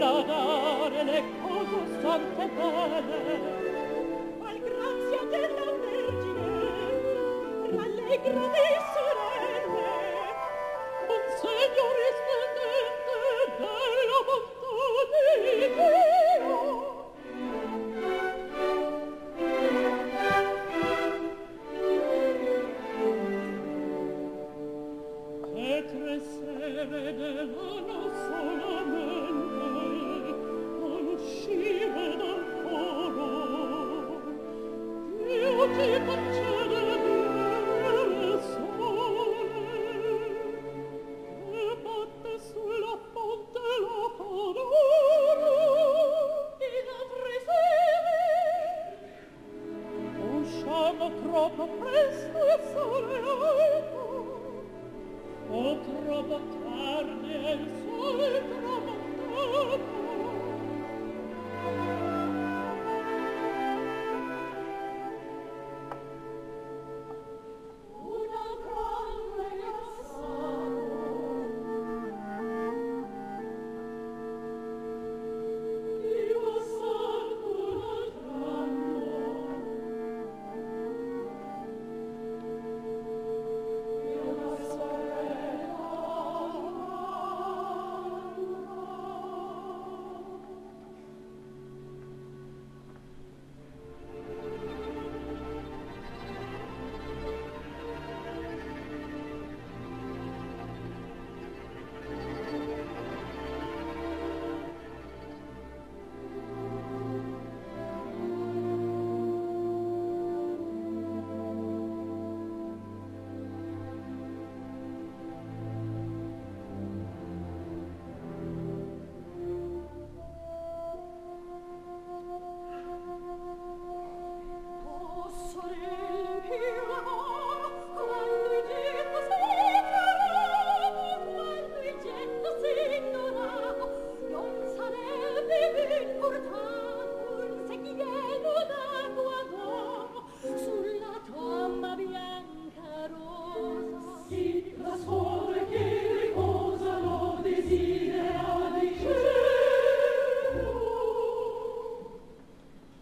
dare le cose sante belle al grazia della Vergine rallegra troppo presto e sole alto o troppo tardi e il sole tramontato